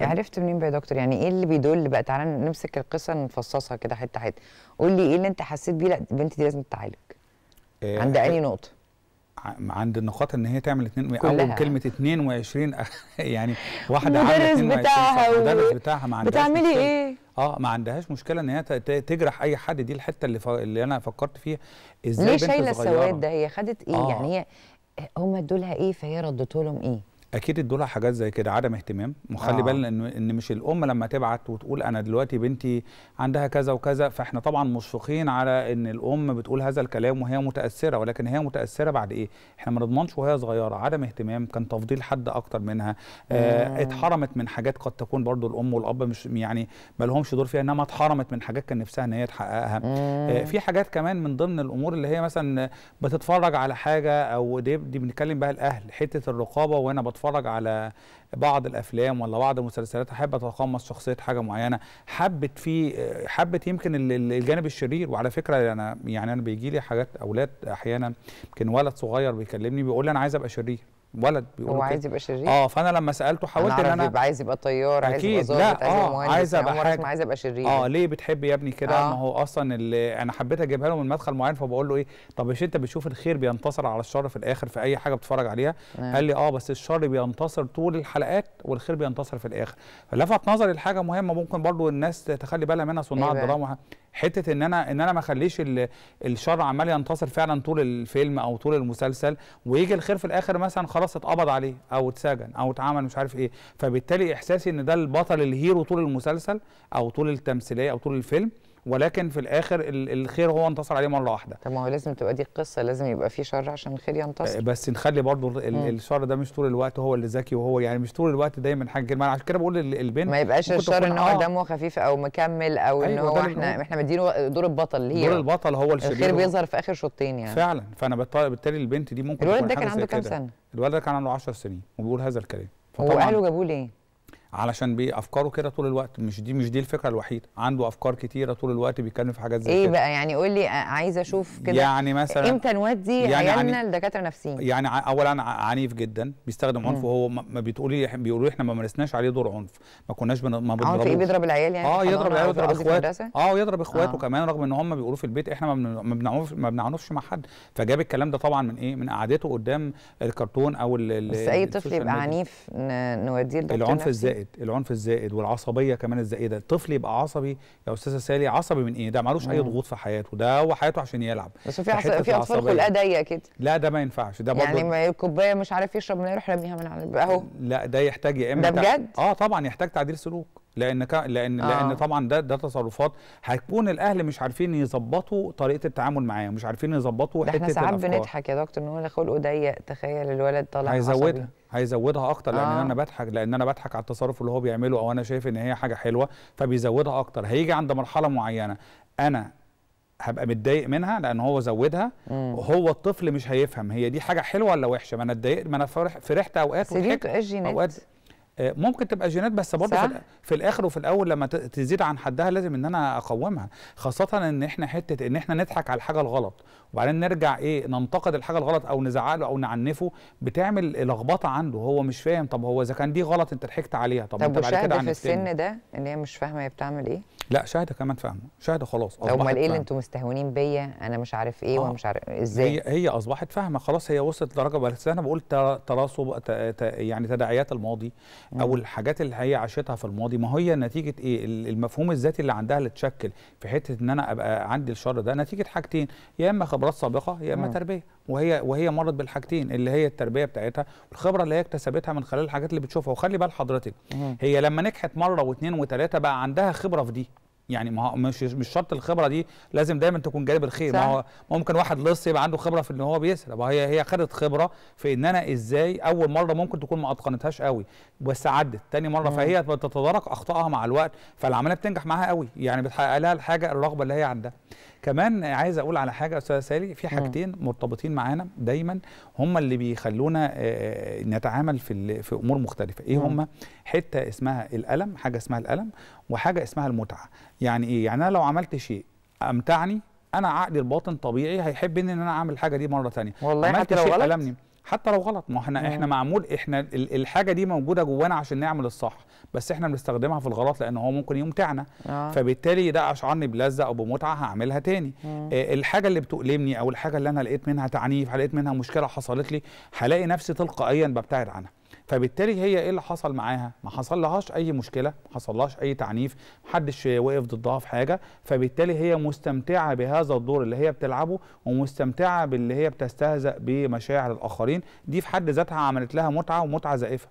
عرفت منين بقى يا دكتور؟ يعني إيه اللي بيدل بقى؟ تعالى نمسك القصة نفصصها كده حتة حتة. قول لي إيه اللي أنت حسيت بيه؟ لأ البنت دي لازم تتعالج. آه، عند انهي نقطة؟ عند النقاط إن هي تعمل اتنين. أول كلمة 22 يعني واحدة عاملة المدرس 22 بتاعها المدرس بتاعها ما عندهاش بتعملي. إيه؟ آه ما عندهاش مشكلة إن هي تجرح أي حد. دي الحتة اللي ف... اللي أنا فكرت فيها. إزاي ليه شايلة السواد ده؟ هي خدت إيه؟ آه. يعني هي هم ادوا لها إيه؟ فهي ردته لهم إيه؟ أكيد ادوا لها حاجات زي كده عدم اهتمام. وخلي آه. بالنا ان إن مش الأم لما تبعت وتقول أنا دلوقتي بنتي عندها كذا وكذا فإحنا طبعا مشفقين على إن الأم بتقول هذا الكلام وهي متأثرة. ولكن هي متأثرة بعد إيه؟ إحنا ما نضمنش وهي صغيرة. عدم اهتمام كان تفضيل حد أكتر منها. آه مم. اتحرمت من حاجات قد تكون برضو الأم والأب مش يعني ما لهمش دور فيها إنما اتحرمت من حاجات كان نفسها إن هي تحققها. آه، في حاجات كمان من ضمن الأمور اللي هي مثلا بتتفرج على حاجة أو دي, دي بنتكلم بها الأهل حتة الرقابة وأنا بتفرج على بعض الأفلام ولا بعض المسلسلات أحب أتقمص شخصية حاجة معينة. حبت في حبت يمكن ال- ال- الجانب الشرير. وعلى فكرة أنا يعني أنا بيجي لي حاجات أولاد أحيانا يمكن ولد صغير بيكلمني بيقول لي أنا عايز أبقى شرير. ولد بيقول هو عايز. يبقى شرير آه فأنا لما سألته حاولت إن أنا يبقى عايز يبقى طيار عايز يبقى. ظابط عايز يبقى آه، مهندس عايز حاجة. ما عايز ابقى شرير آه ليه بتحب يا ابني كده آه. ما هو أصلا اللي أنا حبيت أجيبها له من مدخل معين فبقول له إيه طب مش أنت بتشوف الخير بينتصر على الشر في الآخر في أي حاجة بتتفرج عليها نعم. قال لي آه بس الشر بينتصر طول الحلقات والخير بينتصر في الآخر فلفت نظري لحاجة مهمة ممكن برضو الناس تخلي بالها منها صناع إيه؟ الدراما حتة إن أنا إن أنا ما أخليش ال- الشر عمال ينتصر فعلا طول الفيلم أو طول المسلسل ويجي الخير في الآخر مثلا خلاص اتقبض عليه أو اتسجن أو اتعمل مش عارف إيه. فبالتالي إحساسي إن ده البطل الهيرو طول المسلسل أو طول التمثيلية أو طول الفيلم ولكن في الآخر ال- الخير هو انتصر عليه مرة واحدة طب ما هو لازم تبقى دي القصة لازم يبقى في شر عشان الخير ينتصر بس نخلي برضو. الشر ده مش طول الوقت هو اللي ذكي وهو يعني مش طول الوقت دايما حاجة كده عشان كده بقول ال- البنت ما يبقاش الشر إن هو آه دمه خفيف أو مكمل أو إن أيوة، هو ده اللي إحنا. إحنا مدينه دور البطل اللي دور هي البطل هو الشرير الخير هو- بيظهر في آخر شوطين يعني فعلا فأنا بالتالي البنت دي ممكن الولد ده كان عنده كام. سنة؟ الولد ده كان عنده 10 سنين وبيقول هذا الكلام هو فطبعاً اهله جابوه ليه؟ علشان بافكاره كده طول الوقت. مش دي مش دي الفكرة الوحيدة. عنده افكار كتيرة طول الوقت بيتكلم في حاجات زي إيه كده. بقى؟ يعني قول لي آه، عايزه أشوف كده يعني مثلا إمتى نودي يعني عيالنا عني- لدكاتره نفسيين؟ يعني اولا عنيف جدا. بيستخدم عنف. وهو ما بيتقولي بيقولوا إحنا ما مارسناش عليه دور عنف. ما كناش بن... ما عنف إيه؟ بيضرب العيال يعني؟ آه يضرب العيال في اخواته؟ آه يضرب اخواته آه. كمان رغم إن هم بيقولوا في البيت إحنا ما بن- ما بنعنف ما بنعنفش مع حد. فجاب الكلام ده طبعا من إيه؟ من قعدته قدام الكرتون أو ال- بس أي طفل يبقى. عنيف نوديه لدكتور العنف نفسي. الزائد العنف الزائد والعصبية كمان الزائدة. الطفل يبقى عصبي يا أستاذة سالي عصبي من إيه؟ ده معلوش أي. ضغوط في حياته ده هو حياته عشان يلعب. بس في عص... في أطفال. خلقها ضيق كده. لا ده ما ينفعش. ده برضه يعني الكوبايه مش عارف يشرب منها يروح راميها من على أهو. لا ده يحتاج يا إما ده بجد؟ آه طبعا يحتاج تعديل سلوك. لأن كا... لأن آه. لأن طبعا ده ده تصرفات هيكون الأهل مش عارفين يظبطوا طريقة التعامل معاه مش عارفين يظبطوا حتة إحنا ساعات. بنضحك يا دكتور ان هو خلقه ضيق تخيل الولد طالع هيزودها. هيزودها أكتر لأن آه. أنا بضحك لأن أنا بضحك على التصرف اللي هو بيعمله أو أنا شايف إن هي حاجة حلوة فبيزودها أكتر هيجي عند مرحلة معينة أنا هبقى متضايق منها لأن هو زودها مم. وهو الطفل مش هيفهم هي دي حاجة حلوة ولا وحشة ما أنا اتضايقت ما أنا فرح فرحت أوقات وضحكت أوقات ممكن تبقى جينات بس برضه؟ في, في الآخر وفي الأول لما تزيد عن حدها لازم إن أنا أقومها. خاصه إن إحنا حتة إن إحنا نضحك على الحاجة الغلط وبعدين نرجع إيه ننتقد الحاجة الغلط أو نزعق له أو نعنفه بتعمل لخبطه عنده هو مش فاهم طب هو إذا كان دي غلط أنت ضحكت عليها طب, طب أنت بعد كده في السن ده إن هي مش فاهمة هي بتعمل إيه؟ لا شاهده كمان فاهمه. شاهده خلاص امال إيه اللي. أنتوا مستهونين بيا؟ أنا مش عارف إيه آه. ومش عارف إزاي؟ هي هي أصبحت فاهمة خلاص هي وصلت لدرجة بس أنا بقول ترا- تراصب يعني تداعيات الماضي أو الحاجات اللي هي عاشتها في الماضي. ما هي نتيجة إيه؟ ال- المفهوم الذاتي اللي عندها اللي اتشكل في حتة إن أنا أبقى عندي الشر ده نتيجة حاجتين يا إما خبرات سابقة يا إما مم. تربية. وهي وهي مرت بالحاجتين اللي هي التربية بتاعتها والخبرة اللي هي اكتسبتها من خلال الحاجات اللي بتشوفها. وخلي بال حضرتك مم. هي لما نجحت مرة واثنين وثلاثه بقى عندها خبرة في دي. يعني ما هو مش مش شرط الخبرة دي لازم دايما تكون جانب الخير. ما صح. هو ممكن واحد لص يبقى عنده خبرة في إن هو بيسرق. وهي هي خدت خبرة في إن أنا إزاي أول مرة ممكن تكون ما أتقنتهاش قوي بس عدت. تاني مرة مم. فهي بتتدارك أخطائها مع الوقت فالعملية بتنجح معاها قوي. يعني بتحقق لها الحاجة الرغبة اللي هي عندها. كمان عايز أقول على حاجة يا أستاذ سالي في حاجتين مرتبطين معانا دايما هم اللي بيخلونا آه، نتعامل في في أمور مختلفة. إيه. هم؟ حتة اسمها الألم حاجة اسمها الألم وحاجة اسمها المتعة. يعني إيه؟ يعني أنا لو عملت شيء أمتعني أنا عقلي الباطن طبيعي هيحب إن أنا أعمل الحاجة دي مرة تانية. والله عملت حتى لو شيء غلط؟ ألمني. حتى لو غلط. ما إحنا إحنا معمول إحنا ال- الحاجة دي موجودة جوانا عشان نعمل الصح بس إحنا بنستخدمها في الغلط لأن هو ممكن يمتعنا. آه. فبالتالي ده أشعرني بلذة أو بمتعة هعملها تاني. آه الحاجة اللي بتؤلمني أو الحاجة اللي أنا لقيت منها تعنيف لقيت منها مشكلة حصلت لي هلاقي نفسي تلقائيا ببتعد عنها. فبالتالي هي إيه اللي حصل معاها؟ ما حصل لهاش أي مشكلة ما حصلهاش أي تعنيف محدش وقف ضدها في حاجة. فبالتالي هي مستمتعة بهذا الدور اللي هي بتلعبه ومستمتعة باللي هي بتستهزأ بمشاعر الآخرين. دي في حد ذاتها عملت لها متعة ومتعة زائفة.